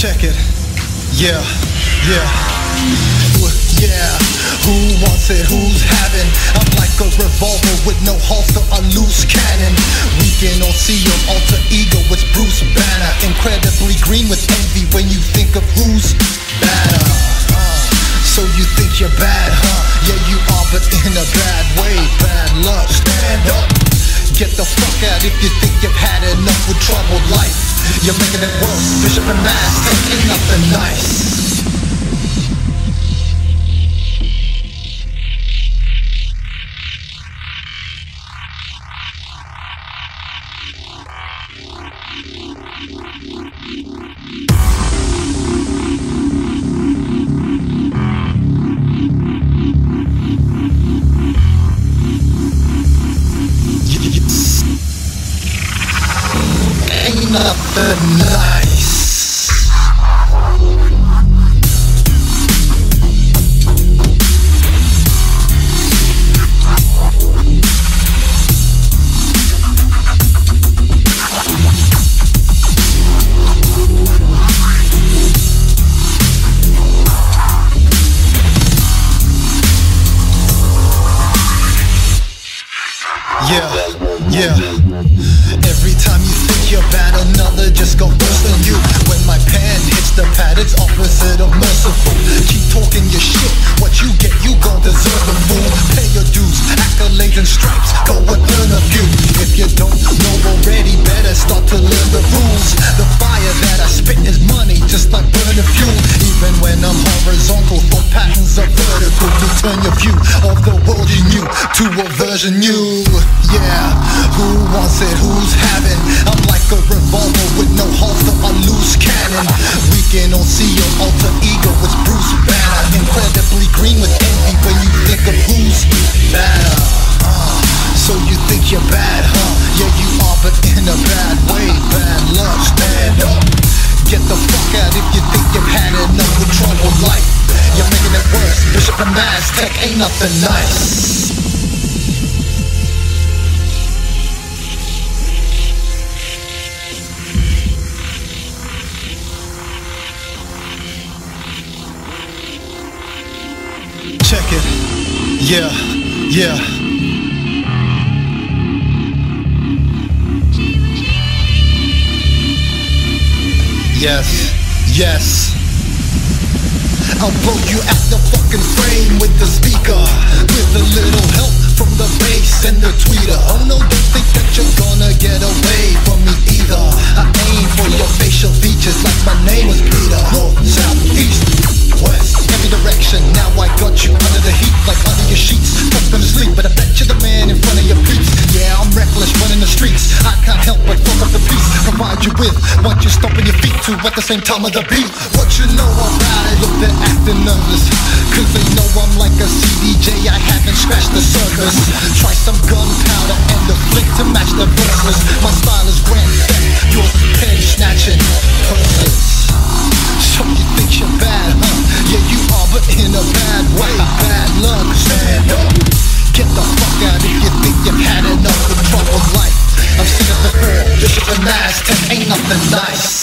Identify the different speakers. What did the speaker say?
Speaker 1: Check it. Yeah, yeah. Yeah, who wants it? Who's having? I'm like a revolver with no holster, a loose cannon. Weekend on see your alter ego, it's Bruce Banner. Incredibly green with envy when you think of who's better. Uh, so you think you're bad, huh? Yeah, you are, but in a bad way. Bad luck. Stand up. Get the fuck out if you think you've had enough with troubled life. You're making it worse. Bishop and Mass, ain't nothing nice. Nice. Yeah, yeah. Got worse than you. When my pen hits the pad, it's opposite of merciful. Keep talking your shit, what you get, you gon' deserve a fool. Pay your dues, accolades and stripes, go and earn a few. If you don't know already, better start to learn the rules. The fire that I spit is money, just like burning fuel. Even when I'm horizontal, thought patterns are vertical to turn your view of the world you knew to a version new. Yeah, who wants it? Who's having? I'm like a revolver with no holster, a loose cannon. Weekend on see your alter ego is Bruce Banner. Incredibly green with envy when you think of who's better. Uh, so you think you're bad, huh? Yeah, you are, but in a bad way. Bad luck. Stand up. Get the fuck out if you think you've had enough with troubled life. You're making it worse. Bishop and Maztek ain't nothing nice. Yeah, yeah. Yes, yes. I'll blow you out the fucking frame with the speaker With a little help from the bass and the tweeter Provide you with what you're stomping your feet to At the same time of the beat. What you know about it, look they're acting nervous Cause they know I'm like a CDJ I haven't scratched the surface. Try some gunpowder and the flick to match the verses the dice.